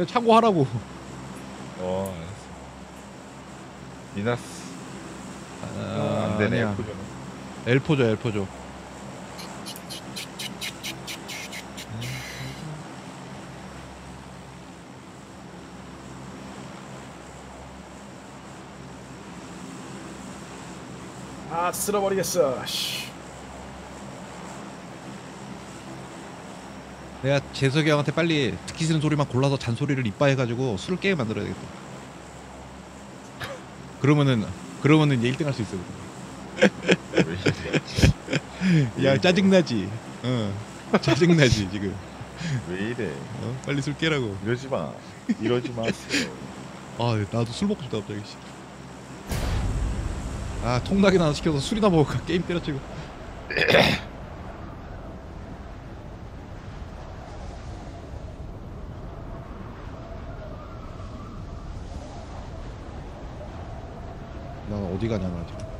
그냥 참고하라고. 어 알았어 미나스 아, 안 되네 아니야. 포즈는. 엘포죠, 엘포죠. 아 쓸어버리겠어. 씨. 내가 재석이 형한테 빨리 듣기 싫은 소리만 골라서 잔소리를 이빠해 가지고 술을 깨게 만들어야 되겠다. 그러면은 그러면은 얘 1등 할 수 있어. 야 짜증나지. 어. 짜증나지 지금. 왜 이래 어? 빨리 술 깨라고. 이러지 마 이러지 마세요 아 나도 술 먹고 싶다 갑자기. 씨. 아 통닭이나 하나 시켜서 술이나 먹을까 게임 때려치고. 나 어디 가냐 말이야.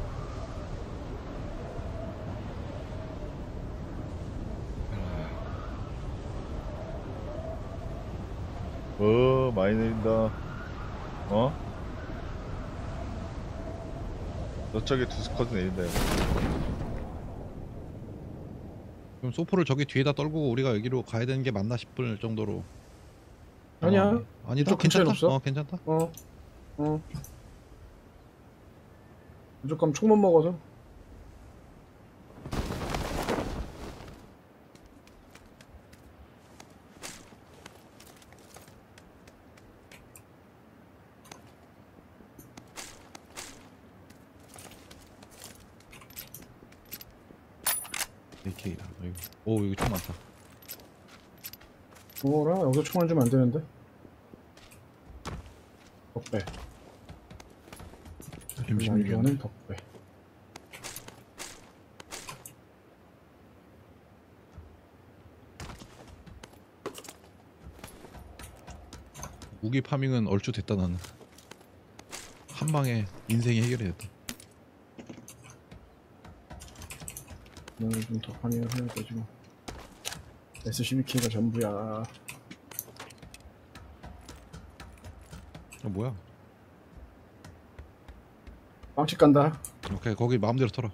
어 많이 내린다 어? 저쪽에 두 스쿼드 내린다 이거. 그럼 소포를 저기 뒤에다 떨고 우리가 여기로 가야 되는 게 맞나 싶을 정도로. 아니야. 어, 아니다 이쪽 근처엔 괜찮다. 없어? 어 괜찮다. 어. 어. 무조건 총만 먹어서. AK다. 오 여기 총 많다. 뭐라 여기서 총알 주면 안 되는데. 덕배. M16. 이거는 덕배. 무기 파밍은 얼추 됐다 나는. 한 방에 인생이 해결이 됐다. 오늘 좀더 파밍을 해야 되지 뭐. S12K가 전부야. 어 뭐야? 빵집 간다. 오케이 거기 마음대로 털어.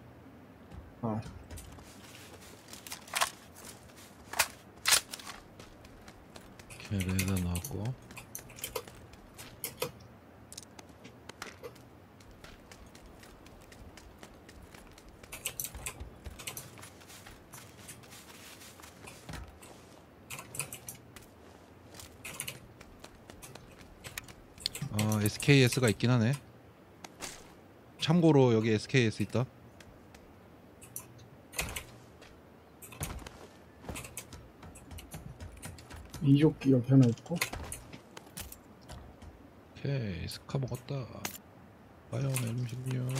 어. 오케이 레드 나왔고. 어 SKS가 있긴 하네. 참고로 여기 SKS 있다. 이조끼 옆에 하나 있고. 오케이 스카 먹었다. 과연 M16.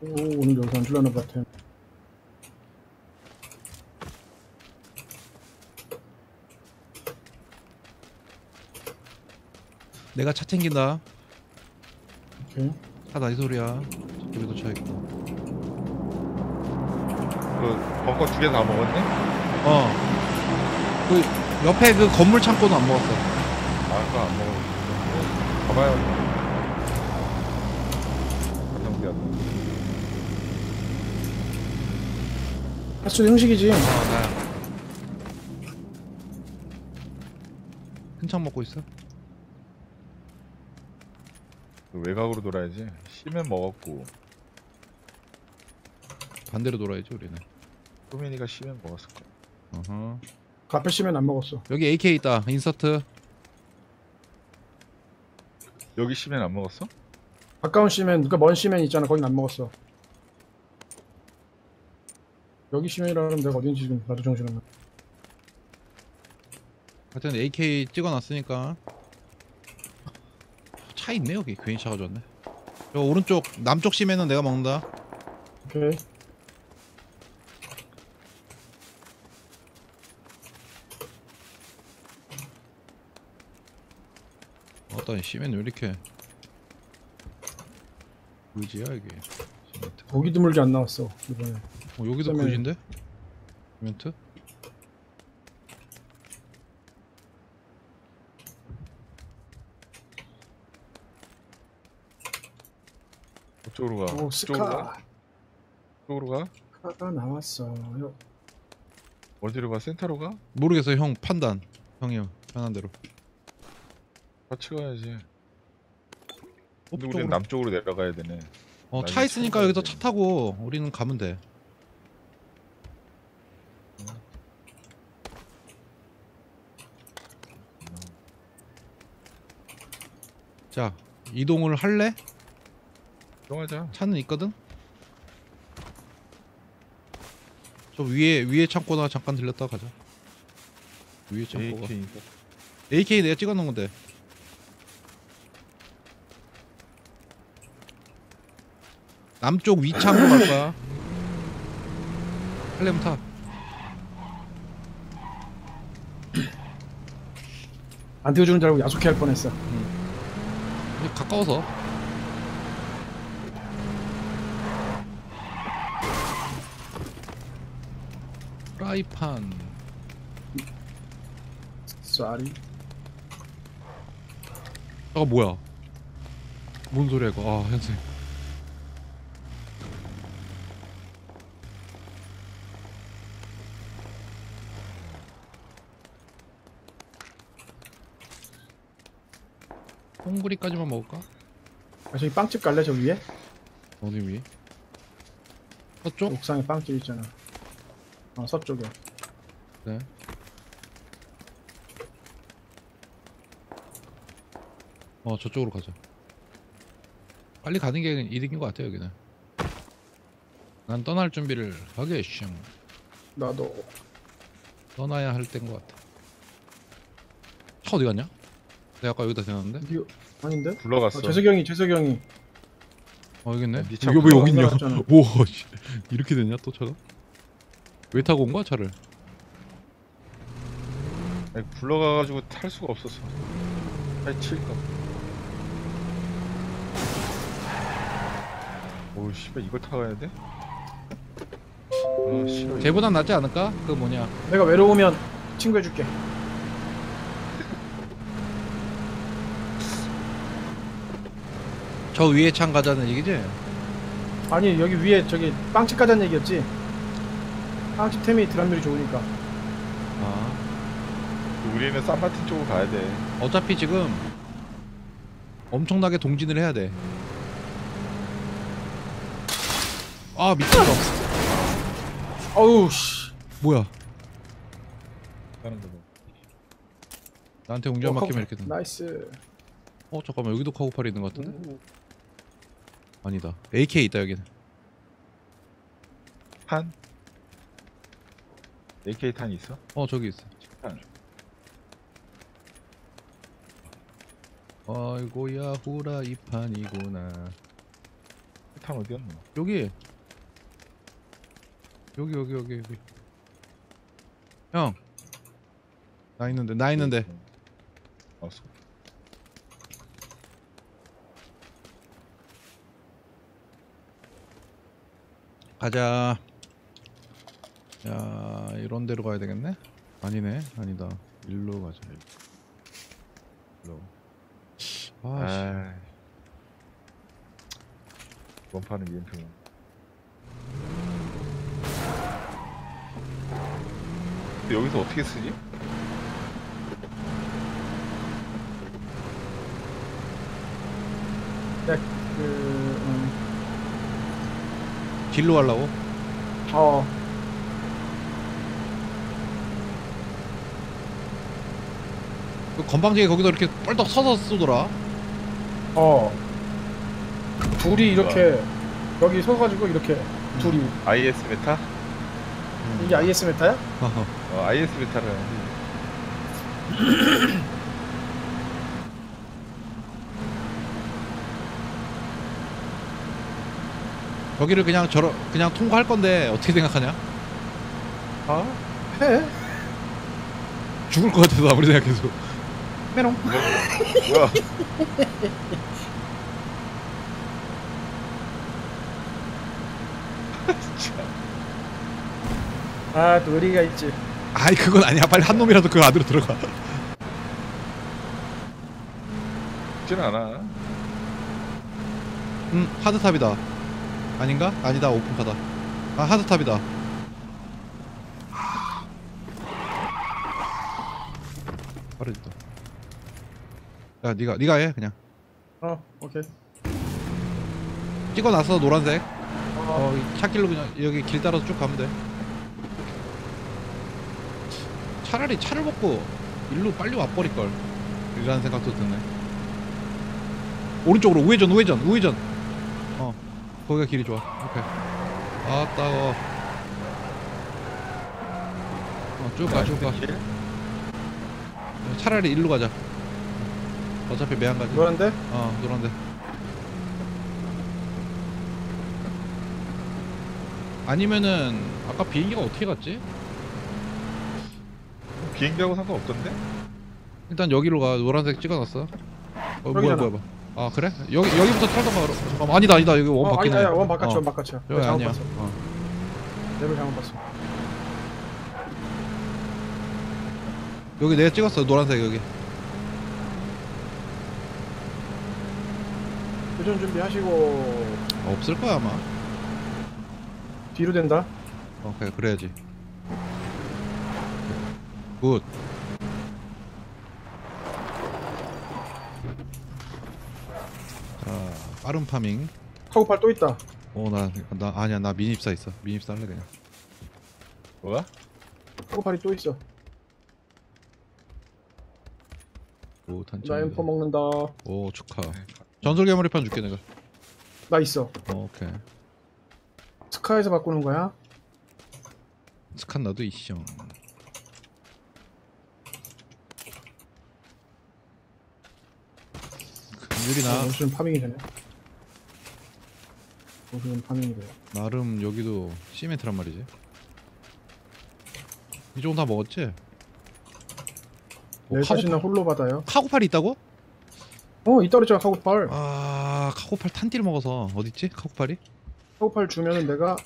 오 오늘 여기서 안 줄라는 것 같아. 내가 차 챙긴다. 오케이. 차 나이 소리야. 저쪽에도 차 있고. 그 벙커 두 개 다 먹었네? 어. 그 옆에 그 건물 창고는 안 먹었어. 아 그거 안 먹었어 가봐요 가성비 안 먹었어 핫수 형식이지. 어, 나야. 한창 먹고 있어. 그 외곽으로 돌아야지 씨면 먹었고 반대로 돌아야지 우리는. 소민이가 씨면 먹었을 거야 어허. 카페 시면 안 먹었어. 여기 AK 있다. 인서트. 여기 씨면 안 먹었어? 가까운 시면, 그러니까 먼 시면 있잖아. 거긴 안 먹었어. 여기 시면이라면 내가 어딘지 지금 나도 정신없네. 하여튼 AK 찍어놨으니까. 차 있네 여기. 괜히 차 가져왔네. 저 오른쪽 남쪽 심에는 내가 먹는다. 오케이. 어떤 심에는 왜 이렇게 의지야 이게. 고기 드물게 안 나왔어 이번에. 어, 여기도 그러면- 그지인데? 시멘트? 쪽으로 가. 오 쪽으로 가. 쪽으로 가. 스카가 나왔어요 어디로 가? 센터로 가? 모르겠어요 형 판단 형이요 편한 대로 같이 가야지. 어, 근데 쪽으로. 우리는 남쪽으로 내려가야 되네. 어, 차 있으니까 여기서 차 타고 우리는 가면 돼 자, 이동을 할래? 이동하자. 차는 있거든. 저 위에 위에 창고나 잠깐 들렸다 가자. 위에 창고가. AK. AK 내가 찍어놓은 건데. 남쪽 위창으로 갈까? 할렘 타. 안 띄워주는 줄 알고 야속해 할 뻔했어 근데 가까워서. 프라이판. 쏘리 아 뭐야? 뭔 소리야 이거? 아 현생. 홍구리까지만 먹을까? 아, 저기 빵집 갈래 저 위에? 어디 위에? 서쪽? 옥상에 빵집 있잖아 어 서쪽에 네. 어 저쪽으로 가자. 빨리 가는 게 이득인 것 같아 여기는. 난 떠날 준비를 하겠슈. 나도 떠나야 할 때인 것 같아. 차 어디 갔냐? 내가 아까 여기다 대놨는데. 어디 아닌데? 굴러갔어. 어, 재석이 형이 재석이 형이 어 여기 있네. 네 차 이거 왜 여기 있냐? 올라갔잖아. 와 씨. 이렇게 되냐 또 차가? 왜 타고 온 거야 차를? 아니, 굴러가가지고 탈 수가 없었어. 아이 칠까. 오 씨발 이걸 타가야 돼? 아 싫어. 쟤보단 낫지 않을까? 그 뭐냐? 내가 외로우면 친구 해줄게 저 위에 창 가자는 얘기지? 아니 여기 위에 저기 빵집 가자는 얘기였지 빵집 템이 드랍률이 좋으니까 아. 우리는 산마틴 쪽으로 가야 돼. 어차피 지금 엄청나게 동진을 해야 돼. 아 미쳤다. 어우 씨 뭐야? 하는 거. 나한테 운전 어, 맡기면 이렇게 된. nice 어 잠깐만 여기도 카고팔이 있는 것 같은데? 아니다. AK 있다 여기는. 탄? AK 탄 있어? 어 저기 있어. 탄. 아이고야 후라이판이구나. 탄 어디였노? 여기. 여기 여기 여기 여기. 형. 나 있는데 나 있는데. 어, 소- 가자. 야, 이런 데로 가야 되겠네? 아니네, 아니다. 일로 가자. 일로. 아, 씨. 아. 원파는 이엠표. 근데 여기서 어떻게 쓰지? 그 음, 길로 가려고? 어 그 건방지게 거기다 이렇게 뻘떡 서서 쏘더라. 어. 둘이 이렇게 여기 서가지고 이렇게 둘이 IS 메타? 이게 IS 메타야? 어, IS 메타를. 여기를 그냥 저러 그냥 통과할 건데 어떻게 생각하냐? 아 해. 죽을 것 같아서 아무리 생각해도. 메롱. 뭐야? 아 또 의리가 있지. 아이 그건 아니야. 빨리 한 놈이라도 그 안으로 들어가. 쉽진 않아. 음 하드탑이다 아닌가? 아니다 오픈카다 아 하드탑이다 바로 있다 야 니가 니가 해 그냥 어 오케이 찍어놨어 노란색 어, 어, 이 차길로 그냥 여기 길 따라서 쭉 가면 돼. 차라리 차를 먹고 일로 빨리 와버릴 걸. 이라는 생각도 드네. 오른쪽으로 우회전, 우회전, 우회전. 어, 거기가 길이 좋아. 오케이. 아, 따워. 어, 쭉 가, 쭉 가. 길? 차라리 일로 가자. 어차피 매한 가지. 노란데? 어, 노란데. 아니면은 아까 비행기가 어떻게 갔지? 비행기하고 상관없던데? 일단 여기로 가 노란색 찍어놨어. 어 뭐야 여기잖아. 뭐야 뭐야. 아 그래? 여기 여기부터 털던가 그럼. 잠깐만 아니다 아니다 여기 원 어 바뀌네. 아니다 원 바깥이야 어, 원 바깥이야 여기 잘못 아니야. 봤어 어. 내가 잘못 봤어 여기 내가 찍었어 노란색 여기. 교전 준비하시고 없을 거야 아마. 뒤로 된다 어 그래 그래야지. good. 자 빠른 farming. 카고팔 또 있다 어나 나 아니야 나 미니입사 있어. 미니입사 할래 그냥. 뭐야? 카고팔이 또 있어 오 탄창. 나 M4 먹는다 오 축하. 전설 괴물이판 줄게 내가. 나 있어 어, 오케이. 스카에서 바꾸는 거야 스칸 나도 있어. 금율이나 무슨 파밍이 되네 무슨 파밍이 돼 나름 여기도 시멘트란 말이지. 이 정도 다 먹었지? 어, 내 카고, 자신은 홀로 받아요 카고팔이 있다고? 어 이따 그랬잖아 카고팔 아 카고팔 탄띠를 먹어서 어딨지? 카고팔이? 카고팔 주면은 내가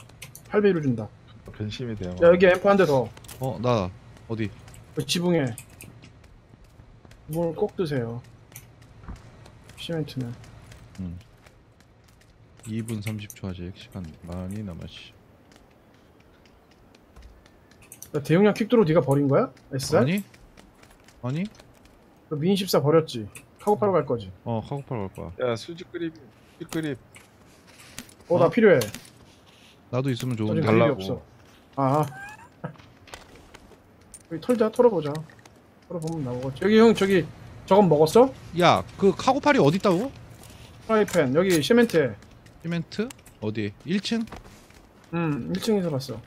8배율 준다 변심이 돼요. 야 여기 M4 한 대더 어나 어디? 그 지붕에 뭘 꼭 드세요 시멘트는 2분 30초 아직 시간 많이 남았지. 야, 대용량 퀵드로 네가 버린 거야? SR? 아니? 아니? 너 미니 14 버렸지 카고팔로 갈 거지 어 카고팔 갈 거야. 야 수지 그립, 수지 그립. 어나 어? 필요해 나도 있으면 좋은데. 달라고. 없어 아 여기 털자 털어보자 털어보면 나오겠지 여기 형 저기 저건 먹었어? 야, 그 카고팔이 어디 있다고? 프라이팬 여기 시멘트에 시멘트? 어디? 1층? 음 1층에서 봤어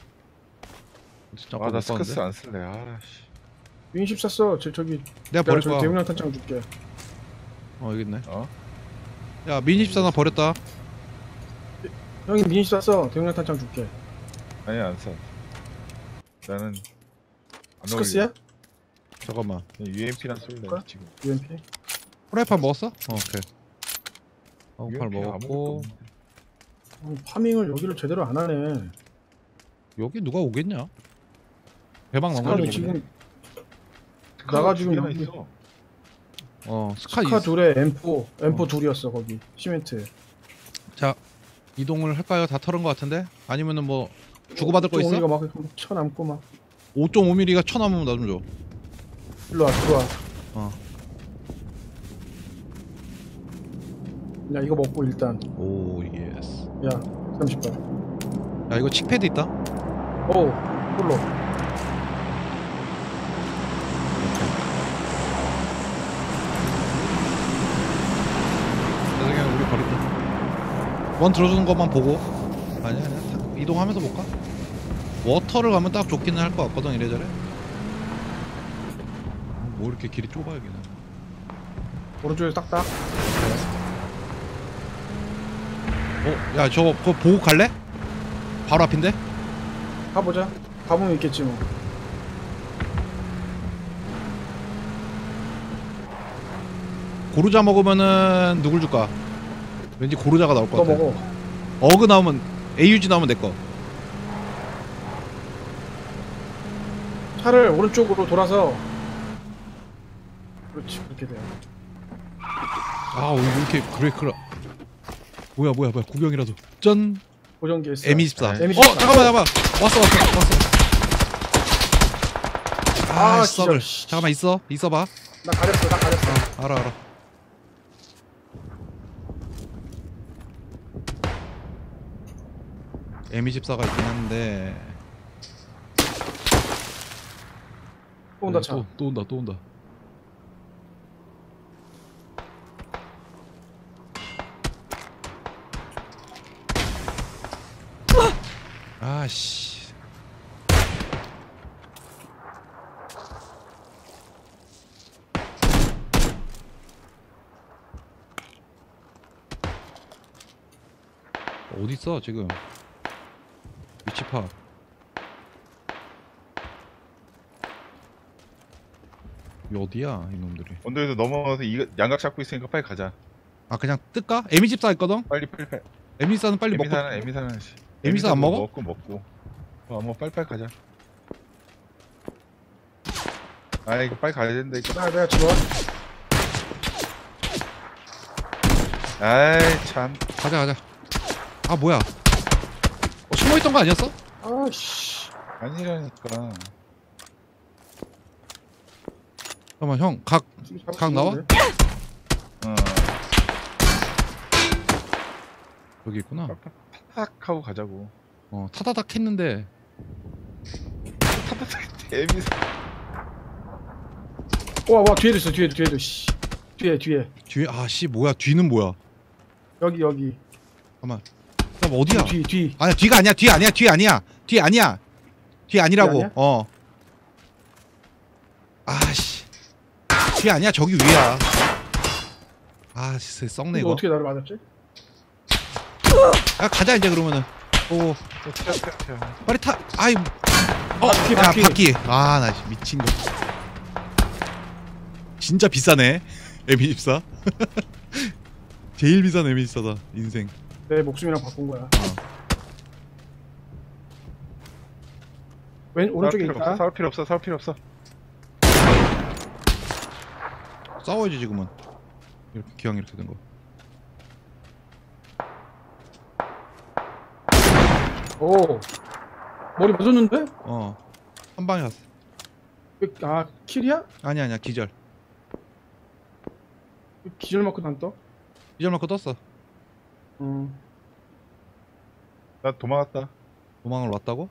진짜 아나 못 스커스? 안 쓸래. 아씨. 14 써. 저, 저기 내가 내가 버릴 거야. 대용량 탄창 줄게 어 여기 있네. 어? 야 미니 14나 버렸다. 형이 미니 14 써. 대용량 탄창 줄게 아니 안 써. 나는 안 스커스야? 잠깐만. 쏠래 볼까? 지금. UMP 프라이팬 먹었어? 어, 오케이. UMP 아무것도 먹었고. 어, 파밍을 여기를 제대로 안 하네 여기 누가 오겠냐? 대박 나가지고 지금 나가 두 지금 있어. 어 스카, 스카 있... 둘에 M4 M4 어. 둘이었어 거기 시멘트 자 이동을 할까요? 다 털은 것 같은데? 아니면은 뭐 주고받을 거 있어? 우리가 막 쳐남고 막 5.5mm가 쳐남으면 나 좀 줘. 일로 와 들어와 어. 야 이거 먹고 일단 oh yes. 야 30발 야 이거 cheek pad 있다. 오 홀로 그래서 그냥 우리 버릴게. 원 들어주는 것만 보고. 아니야 아니야. 다 이동하면서 볼까? 워터를 가면 딱 좋기는 할 것 같거든 이래저래. 뭐 이렇게 길이 좁아 여기는. 오른쪽에 딱딱 어, 야 저거 그거 보고 갈래? 바로 앞인데? 가보자 가보면 있겠지 뭐 고르자 먹으면은 누굴 줄까? 왠지 고르자가 나올 것너 같아. 먹어 어그 나오면 AUG 나오면 내 거. 차를 오른쪽으로 돌아서 그렇지 그렇게 돼요 아, 왜 이렇게 브레이크를 뭐야 뭐야 뭐야 구경이라도 짠 보정기 있어. M24 M24. 어 잠깐만 잠깐만 왔어 왔어 왔어 아, 아 진짜, 썩을 씨. 잠깐만 있어 있어봐 나 가렸어. 나 가렸어. 알아 알아 M24가 있긴 한데. 또 온다 차. 또, 또 온다 또 온다. 아씨. 어디 있어 지금 파악 이 어디야 이놈들이 언덕에서 넘어가서 이 양각 잡고 있으니까 빨리 가자. 아 그냥 뜰까? M24 있거든? 빨리 빨리 빨리. M24는 빨리 먹고 에미사는 에미사는 씨. M24 안 먹어? 먹고 먹고. 어, 뭐 빨리 빨리 가자. 아 이거 빨리 가야 된다 이거. 나 내가 지워. 아이 참. 가자 가자 아 뭐야 어, 숨어있던 거 아니었어? 아씨. 아니라니까. 잠깐만 형각 각 나와? 어. 여기 있구나 탁 하고 가자고. 어 타다닥 했는데 에미사. 와, 와 뒤에도 있어. 뒤에도 뒤에도. 씨. 뒤에 뒤에. 뒤에 아씨 뭐야 뒤는 뭐야 여기 여기. 잠깐만 잠깐만 어디야? 뒤 뒤. 아니야 뒤가 아니야 뒤 아니야 뒤 아니야. 뒤 아니야. 뒤 아니라고. 뒤 아니야? 어. 아씨. 뒤 아니야 저기 위야. 아 진짜 썩네 이거 이거. 어떻게 나를 맞았지? 야 가자 이제 그러면은. 오. 튀어 튀어 튀어. 빨리 타. 아이. 어 바퀴, 야 바퀴. 바퀴. 아나 미친 거. 진짜 비싸네. M24. 제일 비싼 M24다 인생 내 목숨이랑 바꾼 거야. 왼 오른쪽에 필요 있다. 없어. 싸울 필요 없어. 싸울 필요 없어. 싸워야지 지금은 이렇게 기왕 이렇게 된 거 오. 머리 맞았는데? 어. 한 방에 갔어. 왜- 아 킬이야? 아니야, 아니야. 기절. 왜 기절 맞고 난 떠? 기절 맞고 떴어. 음. 나 도망갔다. 도망을 왔다고?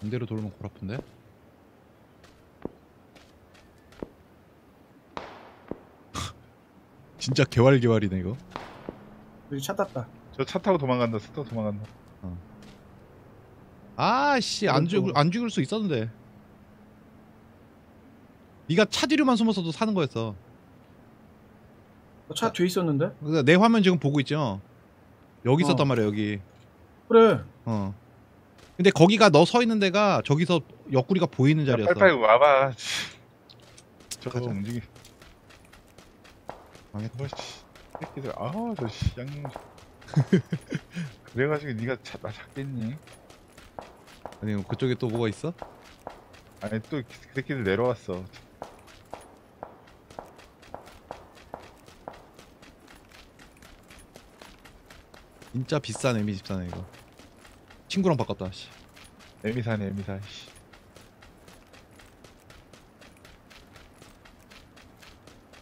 반대로 돌면 골 아픈데? 진짜 개활개활이네 이거. 여기 차 탔다. 저 차 타고 도망간다. 차 타고 도망간다. 아씨 안 죽을 안 죽을 수 있었는데. 네가 차 뒤로만 숨어서도 사는 거였어. 차 뒤에 있었는데? 그러니까 내 화면 지금 보고 있죠. 여기 어. 있었단 말이야 여기. 그래. 어. 근데 거기가 너 서 있는 데가 저기서 옆구리가 보이는 야, 자리였어. 빨리빨리 와봐. 저거. 움직이. 망했다. 새끼들. 아, 저 씨. 양. 그래가지고 네가 차, 나 찾겠니? 아니 그쪽에 또 뭐가 있어? 아니 또 그 새끼들 내려왔어. 진짜 비싼 M24네 이거. 친구랑 바꿨다. 씨. 에미사네 에미사. 씨.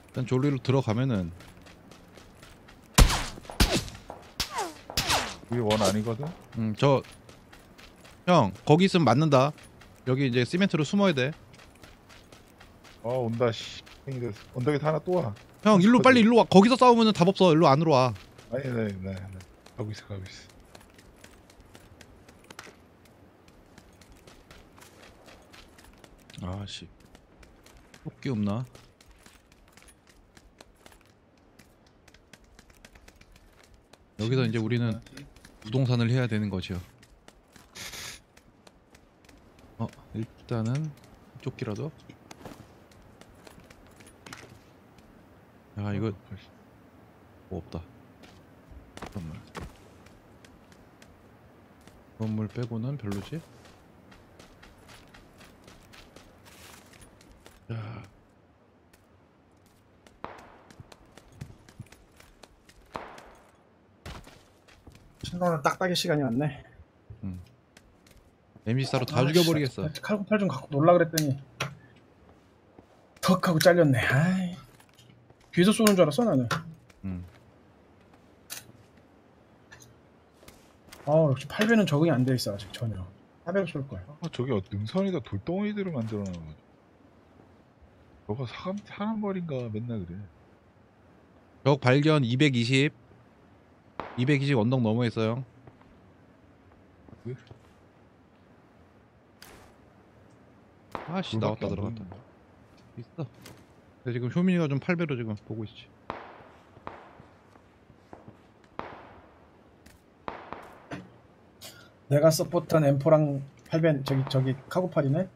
일단 졸리로 들어가면은 우리 원 아니거든. 음 저 형 거기 있으면 맞는다. 여기 이제 시멘트로 숨어야 돼. 아 온다. 씨. 새끼들. 언덕에서 하나 또 와. 형 일로 빨리 일로 와. 거기서 싸우면은 답 없어. 일로 안으로 와. 아니 나, 나, 나 가고 있어 가고 있어. 아 씨. 토끼 없나? 여기서 이제 우리는 부동산을 해야 되는 거죠. 어, 일단은 조끼라도. 야, 이거 뭐 없다. 잠깐만. 건물 빼고는 별로지? 자, 신호는 딱딱이 시간이 왔네. MG4로 다 아, 죽여버리겠어. 씨, 칼군팔 좀 갖고 놀라 그랬더니 턱 하고 잘렸네. 아이. 뒤에서 쏘는 줄 알았어 나는. 음. 아 역시 8배는 적응이 안 돼 있어 아직 전혀. 400쏠 거야. 아, 저기 어- 능선에다 돌덩이들을 만들어 놔. 저거 사람 사람 머리인가 맨날 그래. 적 발견 220. 220 언덕 넘어 있어요. 왜? 아씨 나왔다 안 들어갔다. 있어. 근데 지금 효민이가 좀 8배로 지금 보고 있지. 내가 서포트한 M4랑 8배 저기 저기 카고팔이네.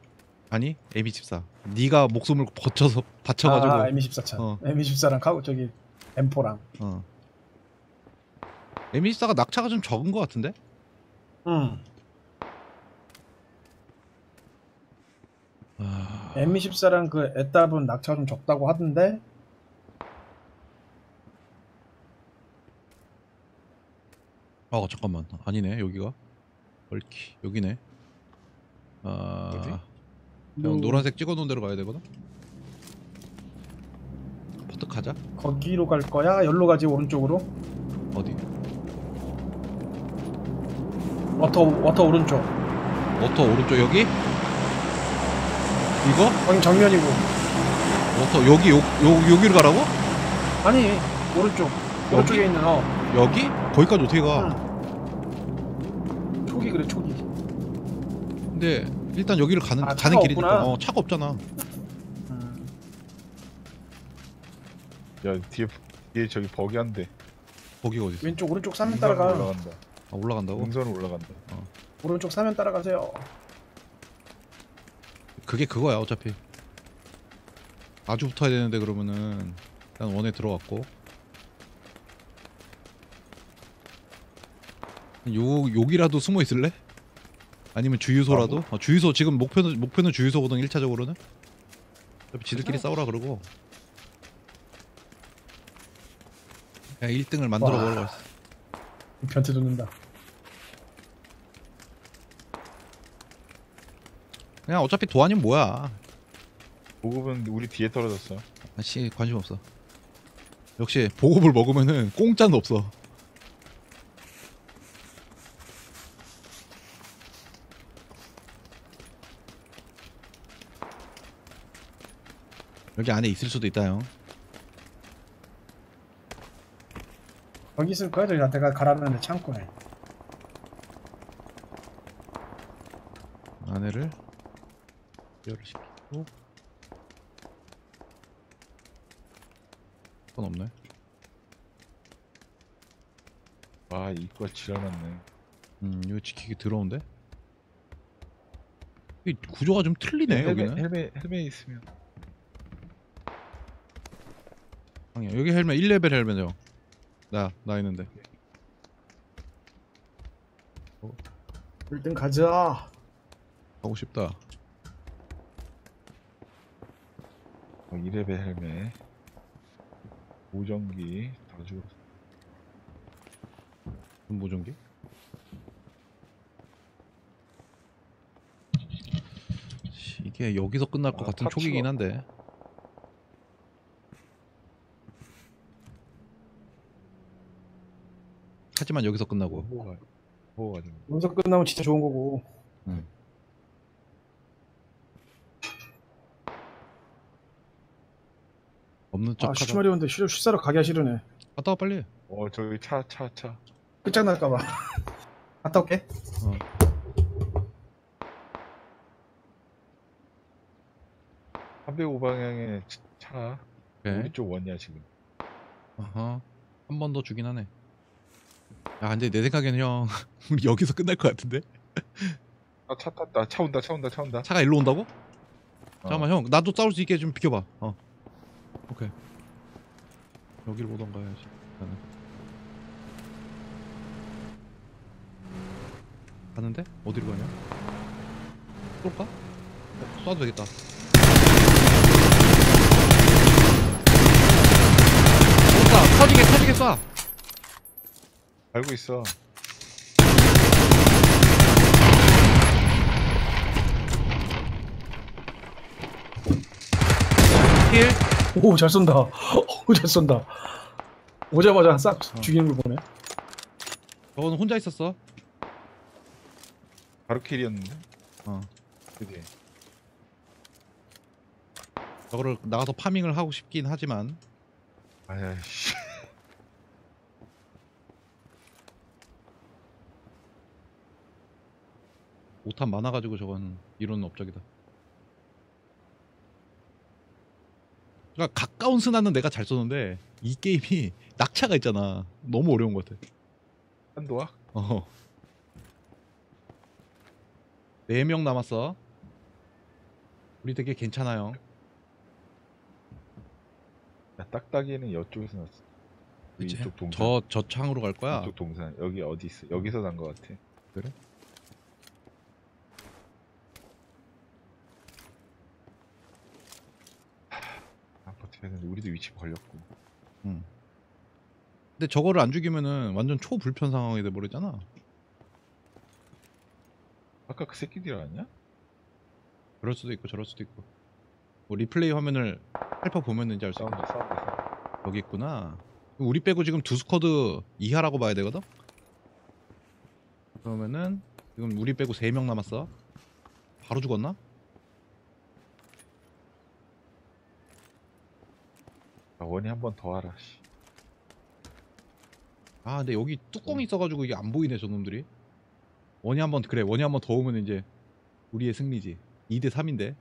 아니 M24. 네가 목숨을 버쳐서 바쳐가지고. 아, M24 차. 어. M24랑 카고 저기 M4랑. 어. M24가 낙차가 좀 적은 것 같은데? 응. 아, M24랑 그 에따분 낙차가 좀 적다고 하던데. 아 잠깐만 아니네 여기가 얼키 여기네. 아? 그냥 노란색 찍어놓은 데로 가야 되거든. 퍼뜩 가자. 거기로 갈 거야? 열로 가지 오른쪽으로? 어디? 워터 water 오른쪽. 워터 오른쪽 여기? 이거? 거긴 정면이고. water 여기 요, 요 여기를 가라고? 아니 오른쪽. 오른쪽에 있는 어. 여기? 거기까지 어떻게 가? 응. 초기 그래 초기. 근데 일단 여기를 가는 아, 가는 길이니까 없구나. 어 차가 없잖아. 음. 야 뒤에 뒤에 저기 버기 한 대. 거기가 어디 있어? 왼쪽 오른쪽 사면 능선으로 따라가. 올라간다. 아, 올라간다고? 능선으로 올라간다. 오른쪽 사면 따라가세요. 그게 그거야 어차피. 아주 붙어야 되는데 그러면은 난 원에 들어갔고. 요 여기라도 숨어 있을래? 아니면 주유소라도? 어, 주유소 지금 목표는 목표는 주유소거든 1차적으로는. 어차피 지들끼리 싸우라 그러고. 야 1등을 만들어 했어. 변태 돕는다. 그냥 어차피 도안이면 뭐야? 보급은 우리 뒤에 떨어졌어. 아씨 관심 없어. 역시 보급을 먹으면은 공짜는 없어. 여기 안에 있을 수도 있다 형. 거기 있을 거야 저기 내가 가라는데 창고에. 안에를 기어를 시키고 그건 없네. 아 이거 지랄났네. 음 이거 지키기 더러운데? 이 구조가 좀 틀리네 헬멧 여기는. 헬멧 헬멧 있으면 방향. 여기 헬멧 1레벨 헬멧이요. 나, 나 있는데. 1등 가자. 가고 싶다. 어, 2레벨 헬멧. 보정기 다 죽었어. 무전기? 씨, 이게 여기서 끝날 것 아, 같은 타치가 촉이긴 한데. 하지만 여기서 끝나고. 뭐가 뭐가 좀. 여기서 끝나면 진짜 좋은 거고. 없는 척 아 하자. 슈마리온데 쉬 쉬사러 가기가 싫으네. 갔다 와 빨리. 어 저기 차 차 차. 끝장날까봐. 갔다 올게. 어. 삼305 방향에 차. 오케이. 우리 쪽 원이야 지금. 어허. 한번 더 주긴 하네. 야 근데 내 생각에는 형 우리 여기서 끝날 것 같은데? 아, 차 탔다. 차 온다. 차 온다. 차 온다. 차가 일로 온다고? 어. 잠깐만 형 나도 싸울 수 있게 좀 비켜봐 어 오케이 여기를 오던가 해야지 나는 가는데? 어디로 가냐? 쏠까? 어, 쏴도 되겠다 알고 있어. 힐! 오 잘 쏜다. 오 잘 쏜다. 오자마자 싹 죽이는 걸 보네. 저거는 혼자 있었어. 바로 킬이었는데. 어. 그지. 저거를 나가서 파밍을 하고 싶긴 하지만 아야씨. 오탄 많아가지고 저건 이론은 업적이다. 그러니까 가까운 스나는 내가 잘 쏘는데 이 게임이 낙차가 있잖아. 너무 어려운 것 같아. 한도아? 어. 네명 남았어. 우리 되게 괜찮아요. 야, 딱딱이는 이쪽에서 났어. 이쪽 동산. 저, 저 창으로 갈 거야. 이쪽 동산. 여기 어디 있어? 여기서 난 것 같아. 그래? 아, 위치 걸렸고. 응. 근데 저거를 안 죽이면은 완전 초불편 상황이 돼 버리잖아. 아까 그 새끼들 아니야? 그럴 수도 있고 저럴 수도 있고. 뭐 리플레이 화면을 살펴 보면은 이제 알 수 있고 싸운다, 싸운다, 싸운다. 여기 있구나. 우리 빼고 지금 두 squad 이하라고 봐야 되거든. 그러면은 지금 우리 빼고 세 명 남았어. 바로 죽었나? 원이 한 번 더 하라. 씨. 아 근데 여기 뚜껑이 있어가지고 이게 안 보이네 저놈들이. 원이 한 번 그래 원이 한 번 더 오면 이제 우리의 승리지. 2대 3인데.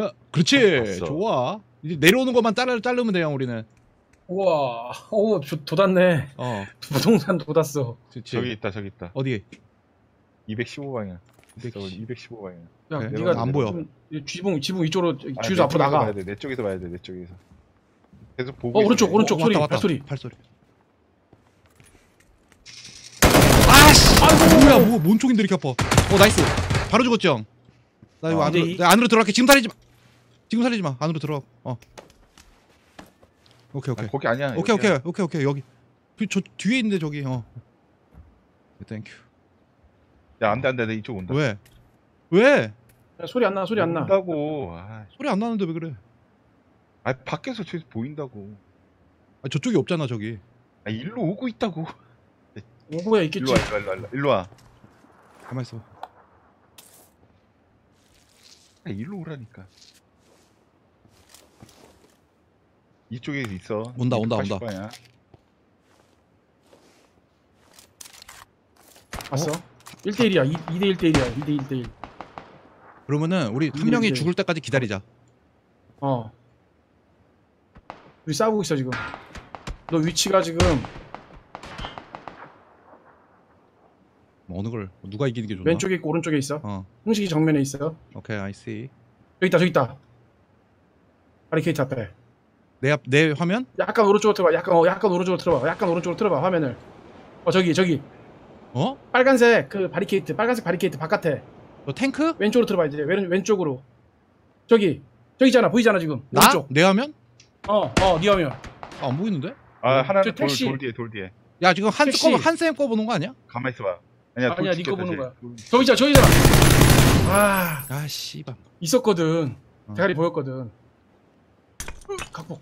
야 그렇지 왔어. 좋아. 이제 내려오는 것만 자르 자르면 돼요 우리는. 우와, 오 저- 돋았네. 어 부동산 돋았어. 저기 있다, 저기 있다. 어디? 215방향. 210. 215방향. 야, 그래? 네가 안 보여. 좀이 지붕 지붕 이쪽으로 주유소 앞으로 나가. 봐야 돼. 내 쪽에서 봐야 돼. 내 쪽에서. 계속 보고. 어, 있어. 오른쪽, 오른쪽. 소리, 왔다, 왔다. 발소리. 발소리. 아씨! 아이고 뭐야 뭐, 뭔 총인데 이렇게 아파 어 nice 바로 죽었지 형. 나 이거 아, 안으로 이- 나 안으로 들어갈게 지금 살리지 마 지금 살리지 마 안으로 들어가 어 오케이 오케이 아, 거기 아니야. 오케이 여기야. 오케이 오케이 오케이 여기 그, 저 뒤에 있는데 저기 어 thank you 야, 안 돼, 안 돼. 나 이쪽 온다. 왜? 왜? 야, 소리 안 나, 소리 안 나. 온다고. 아, 소리 안 나는데 왜 그래 아, 밖에서 저기 보인다고. 아, 저쪽이 없잖아 저기 아, 일로 오고 있다고. 오고야 일로 있겠지. 와, 일로 와, 일로 와. 일로 와. 가만 있어 아, 일로 오라니까. 이쪽에 있어. 온다, 온다, 온다. 280 방향. 봤어? 1대1이야. 2대 1 대1이야. 2대 1 대1. 그러면은 우리 한 명이 이제- 죽을 때까지 기다리자 어. 우리 싸우고 있어 지금. 너 위치가 지금 뭐 어느 걸 누가 이기는 게 좋나? 왼쪽에 있고 오른쪽에 있어. 어 형식이 정면에 있어. 오케이 I see 여기 있다, 저기 있다. 바리케이트 앞에. 내앞내 화면? 약간 오른쪽으로 들어봐. 약간 어, 약간 오른쪽으로 들어봐. 약간 오른쪽으로 들어봐 화면을. 어 저기 저기 어? 빨간색 그 바리케이트 빨간색 바리케이트 바깥에 너 탱크? 왼쪽으로 들어봐 이제 왼 왼쪽으로. 저기 저기 있잖아 보이잖아 지금. 나? 오른쪽. 내 화면? 어어네 화면. 아, 안 보이는데? 아, 저 하나는 돌, 택시. 돌 뒤에, 돌 뒤에. 야 지금 한스 택시. 꺼 한쌤 꺼보는 거 아니야? 가만 있어봐. 아니야, 돌 아니야, 네 찍혔다, 거 보는 쟤. 거야. 돌- 저기 있잖아 저기 있잖아. 아 아 씨발 있었거든. 어. 대가리 보였거든. 각복.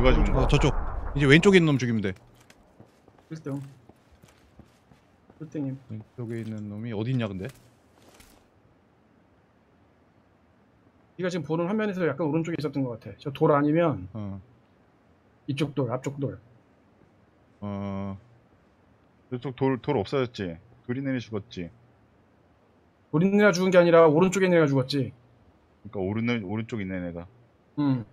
누가 어 거야? 저쪽 이제 왼쪽에 있는 놈 죽이면 돼 1등. 1등임. 왼쪽에 있는 놈이 어디 있냐 근데? 네가 지금 보는 화면에서 약간 오른쪽에 있었던 것 같아. 저 돌 아니면 어 이쪽 돌, 앞쪽 돌. 어... 저쪽 돌, 돌 없어졌지? 돌이 내내 죽었지? 우리네가 죽은 게 아니라 오른쪽에 있는 애가 죽었지. 그러니까 오른, 오른쪽 있는 애가. 응.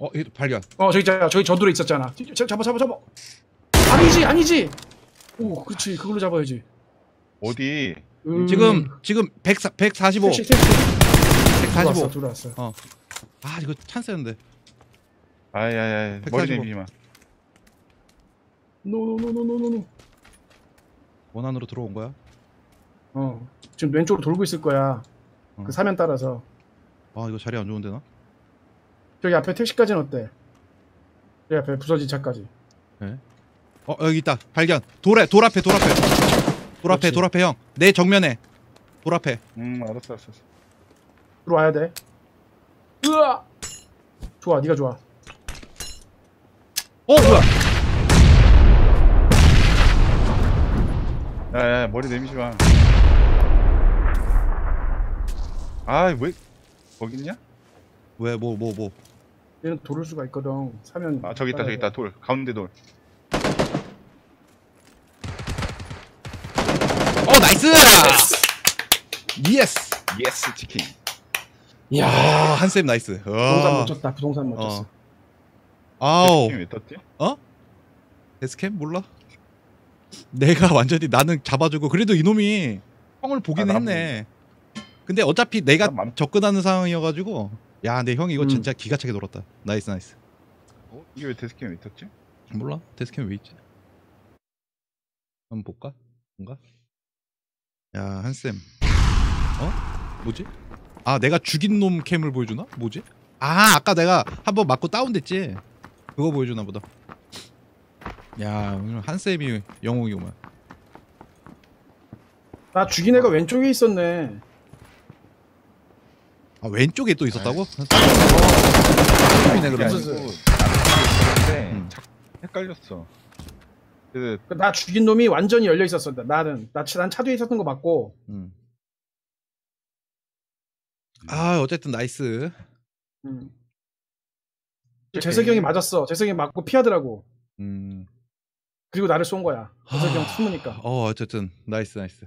어얘 발견 어 저기 있잖아. 저기 저 돌에 있었잖아. 저, 잡아 잡아 잡아. 아니지 아니지. 오 그렇지 그걸로 잡아야지. 어디? 음. 지금 지금 100, 145 택시 택시. 145 들어왔어 들어왔어. 어 아 이거 찬스였는데 아야야 머리 145. 내미지 마. 노노노노노노. 원안으로 들어온 거야 어. 지금 왼쪽으로 돌고 있을 거야. 어. 그 사면 따라서. 아 이거 자리 안 좋은데 나 저기 앞에 택시까지는 어때? 여기 앞에 부서진 차까지. 어 여기 있다 발견 돌에 돌 앞에 돌 앞에 돌 앞에 그렇지. 돌 앞에 형 내 정면에 돌 앞에 음 알았어 알았어. 알았어. 들어와야 돼. 으아! 좋아, 네가 좋아. 어 뭐야 야야 머리 내미지 마. 아왜 거기 있냐? 왜 뭐 뭐 뭐 얘는 돌을 수가 있거든. 사면. 아 저기 있다 저기 있다 돌 가운데 돌. 어 nice yes yes 치킨. 이야. 아 한쌤 nice 부동산 어. 멋졌다. 부동산 멋졌어. 어. 아우 치킨 왜 떴지? death cam 몰라 내가 완전히 나는 잡아주고 그래도 이놈이 형을 보기는 아, 했네 근데 어차피 내가 나 맘- 접근하는 상황이어가지고 야 근데 형이 이거 음. 진짜 기가 차게 놀았다. nice nice. 어? 이게 왜 death cam 왜 떴지? 몰라? death cam 왜 있지? 한번 볼까? 뭔가? 야 한쌤. 어? 뭐지? 아 내가 죽인 놈 cam을 보여주나? 뭐지? 아 아까 내가 한번 맞고 다운됐지? 그거 보여주나 보다. 야 오늘 한쌤이 영웅이구만. 나 죽인 애가 왼쪽에 있었네. 아 왼쪽에 또 있었다고? 아니고 나는 음. 자꾸 헷갈렸어. 그래서 그나 죽인 놈이 완전히 열려 있었어. 나는 나, 차- 난 차도에 있었던 거 맞고. 음. 아 어쨌든 nice 음. 재석이 형이 맞았어. 재석이 형이 맞고 피하더라고. 음. 그리고 나를 쏜 거야. 재석이 형 숨으니까. 어 어쨌든 nice nice